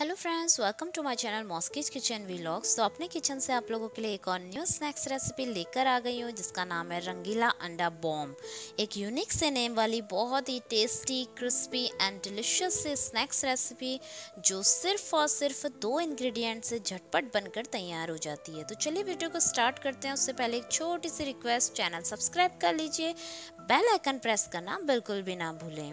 Hello friends welcome to my channel मॉस्किज kitchen vlogs तो अपने kitchen से आप लोगों के लिए एक और न्यू स्नैक्स रेसिपी लेकर आ गई हूँ, जिसका नाम है रंगीला अंडा बॉम्ब एक यूनिक से नेम वाली बहुत ही टेस्टी क्रिस्पी एंड डिलिशियस से स्नैक्स रेसिपी जो सिर्फ़ और सिर्फ़ दो इंग्रेडिएंट से झटपट बनकर तैयार हो जाती है। तो चलिए वीडियो को स्टार्ट करते हैं। उससे पहले एक छोटी सी रिक्वेस्ट चैनल सब्सक्राइब कर लीजिए। बेल आइकन प्रेस करना बिल्कुल भी ना भूलें।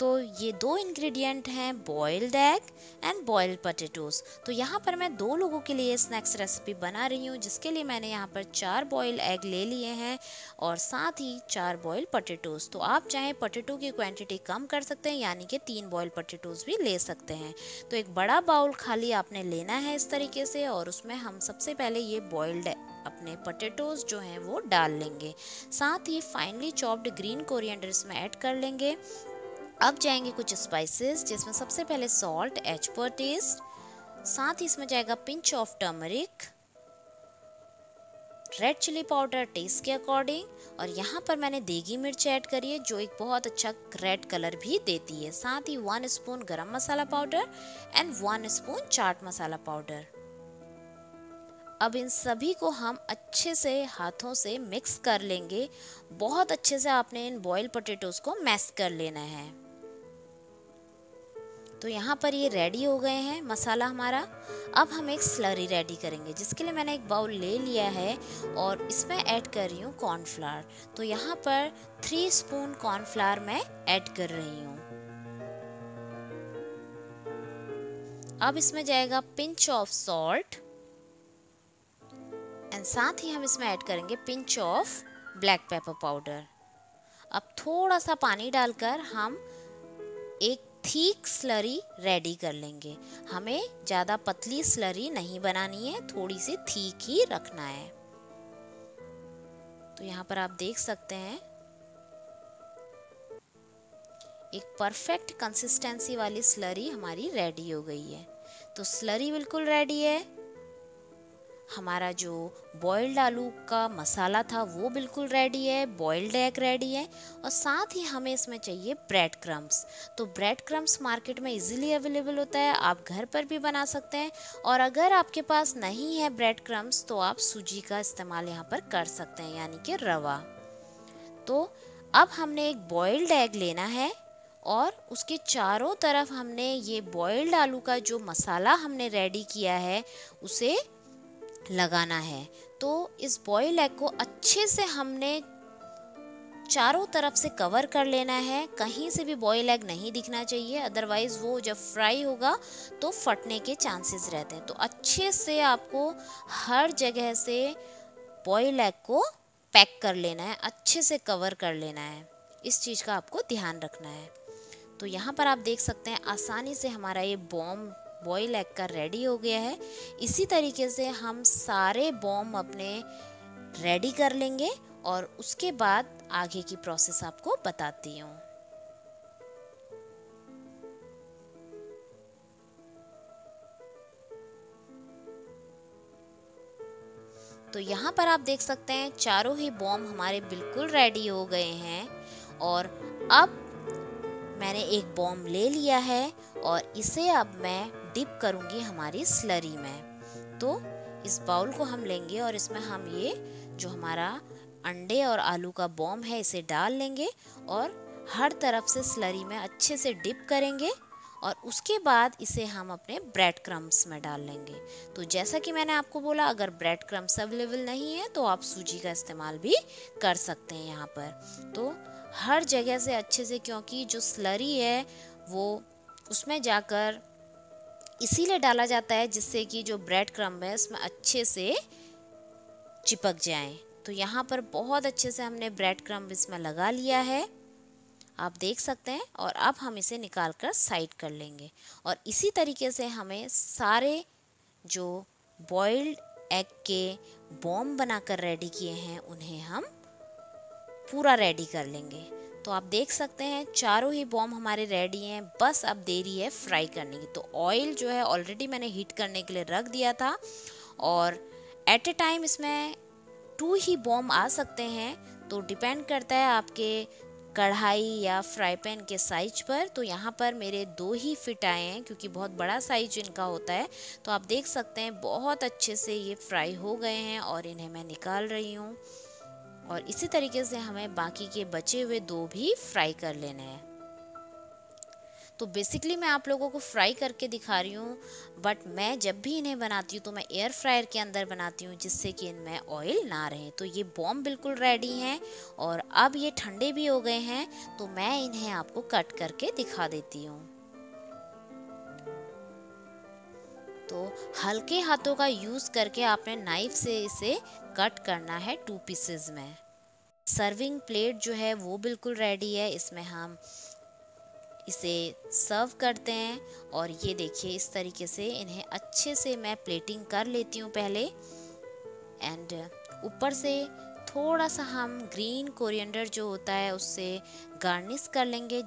तो ये दो इंग्रेडिएंट हैं boiled egg and boiled potatoes तो यहाँ पर मैं दो लोगों के लिए स्नैक्स रेसिपी बना रही हूँ, जिसके लिए मैंने यहाँ पर चार बॉइल्ड एग ले लिए हैं और साथ ही चार बॉइल्ड पटेटोज तो आप चाहें पटेटो की क्वांटिटी कम कर सकते हैं, यानी कि तीन बॉयल पटेटोज भी ले सकते हैं. तो एक बड़ा बाउल खाली आपने लेना है इस तरीके से और उसमें हम सबसे पहले ये बॉयल्ड अपने पटेटोज जो हैं वो डाल लेंगे. साथ ही फाइनली चॉप्ड ग्रीन कोरिएंडर इसमें ऐड कर लेंगे. अब जाएँगे कुछ स्पाइसेस जिसमें सबसे पहले सॉल्ट एच पर टेस्ट साथ ही इसमें जाएगा pinch of turmeric red chilli powder taste के अकॉर्डिंग और यहाँ पर मैंने देगी मिर्च ऐड करी है, जो एक बहुत अच्छा रेड कलर भी देती है। साथ ही one spoon garam masala powder and one spoon chaat masala powder अब इन सभी को हम अच्छे से हाथों से मिक्स कर लेंगे। बहुत अच्छे से आपने इन बॉयल पोटेटोज को मैश कर लेना है। तो यहाँ पर ये रेडी हो गए हैं मसाला हमारा। अब हम एक स्लरी रेडी करेंगे, जिसके लिए मैंने एक बाउल ले लिया है और इसमें ऐड कर रही हूँ कॉर्नफ्लावर तो यहाँ पर थ्री स्पून कॉर्नफ्लावर मैं ऐड कर रही हूँ। अब इसमें जाएगा पिंच ऑफ़ सॉल्ट एंड साथ ही हम इसमें ऐड करेंगे pinch of black pepper powder अब थोड़ा सा पानी डालकर हम एक थीक स्लरी रेडी कर लेंगे। हमें ज़्यादा पतली स्लरी नहीं बनानी है, थोड़ी सी थीक ही रखना है। तो यहाँ पर आप देख सकते हैं, एक परफेक्ट कंसिस्टेंसी वाली स्लरी हमारी रेडी हो गई है। तो स्लरी बिल्कुल रेडी है हमारा जो बॉइल्ड आलू का मसाला था वो बिल्कुल रेडी है बॉयल्ड एग रेडी है और साथ ही हमें इसमें चाहिए ब्रेड क्रम्स तो ब्रेड क्रम्स मार्केट में इजीली अवेलेबल होता है, आप घर पर भी बना सकते हैं और अगर आपके पास नहीं है ब्रेड क्रम्स तो आप सूजी का इस्तेमाल यहाँ पर कर सकते हैं, यानी कि रवा. तो अब हमने एक बॉयल्ड एग लेना है और उसके चारों तरफ़ हमने ये बॉइल्ड आलू का जो मसाला हमने रेडी किया है, उसे लगाना है। तो इस बॉयल एग को अच्छे से हमने चारों तरफ़ से कवर कर लेना है। कहीं से भी बॉयल एग नहीं दिखना चाहिए अदरवाइज़ वो जब फ्राई होगा तो फटने के चांसेस रहते हैं। तो अच्छे से आपको हर जगह से बॉयल एग को पैक कर लेना है, अच्छे से कवर कर लेना है। इस चीज़ का आपको ध्यान रखना है। तो यहाँ पर आप देख सकते हैं, आसानी से हमारा ये बॉम्ब बॉयल एग का रेडी हो गया है। इसी तरीके से हम सारे बॉम अपने रेडी कर लेंगे और उसके बाद आगे की प्रोसेस आपको बताती हूँ। तो यहाँ पर आप देख सकते हैं, चारों ही बॉम हमारे बिल्कुल रेडी हो गए हैं और अब मैंने एक बॉम ले लिया है और इसे अब मैं डिप करूँगी हमारी स्लरी में। तो इस बाउल को हम लेंगे और इसमें हम ये जो हमारा अंडे और आलू का बॉम है, इसे डाल लेंगे और हर तरफ़ से स्लरी में अच्छे से डिप करेंगे और उसके बाद इसे हम अपने ब्रेड क्रम्स में डाल लेंगे। तो जैसा कि मैंने आपको बोला, अगर ब्रेड क्रम्स अवेलेबल नहीं है तो आप सूजी का इस्तेमाल भी कर सकते हैं यहाँ पर। तो हर जगह से अच्छे से, क्योंकि जो स्लरी है, वो उसमें जाकर इसीलिए डाला जाता है जिससे कि जो ब्रेड क्रम्ब है उसमें अच्छे से चिपक जाए। तो यहाँ पर बहुत अच्छे से हमने ब्रेड क्रम्ब इसमें लगा लिया है। आप देख सकते हैं और अब हम इसे निकाल कर साइड कर लेंगे। और इसी तरीके से हमें सारे जो बॉइल्ड एग के बॉम बनाकर रेडी किए हैं, उन्हें हम पूरा रेडी कर लेंगे। तो आप देख सकते हैं, चारों ही बॉम हमारे रेडी हैं। बस अब देरी है फ्राई करने की। तो ऑयल जो है ऑलरेडी मैंने हीट करने के लिए रख दिया था और एट ए टाइम इसमें टू ही बॉम आ सकते हैं। तो डिपेंड करता है आपके कढ़ाई या फ्राई पैन के साइज़ पर। तो यहाँ पर मेरे दो ही फिट आए हैं, क्योंकि बहुत बड़ा साइज़ इनका होता है। तो आप देख सकते हैं, बहुत अच्छे से ये फ्राई हो गए हैं और इन्हें मैं निकाल रही हूँ। और इसी तरीके से हमें बाकी के बचे हुए दो भी फ्राई कर लेने हैं। तो बेसिकली मैं आप लोगों को फ्राई करके दिखा रही हूँ बट मैं जब भी इन्हें बनाती हूँ तो मैं एयर फ्रायर के अंदर बनाती हूँ जिससे कि इनमें ऑयल ना रहे। तो ये बॉम बिल्कुल रेडी हैं और अब ये ठंडे भी हो गए हैं तो मैं इन्हें आपको कट करके दिखा देती हूँ। तो हल्के हाथों का यूज़ करके आपने नाइफ से इसे कट करना है टू पीसेस में। सर्विंग प्लेट जो है वो बिल्कुल रेडी है। इसमें हम इसे सर्व करते हैं और ये देखिए इस तरीके से इन्हें अच्छे से मैं प्लेटिंग कर लेती हूँ पहले। एंड ऊपर से थोड़ा सा हम ग्रीन कोरिएंडर जो होता है उससे गार्निश कर लेंगे।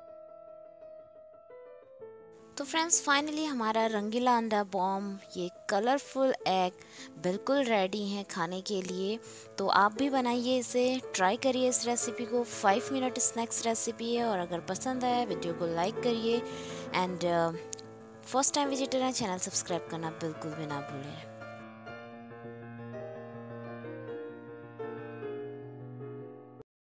तो फ्रेंड्स फाइनली हमारा रंगीला अंडा बॉम ये कलरफुल एग बिल्कुल रेडी हैं खाने के लिए। तो आप भी बनाइए इसे ट्राई करिए इस रेसिपी को। फाइव मिनट स्नैक्स रेसिपी है और अगर पसंद आया वीडियो को लाइक करिए। एंड फ़र्स्ट टाइम विजिटर हैं चैनल सब्सक्राइब करना बिल्कुल भी ना भूलें।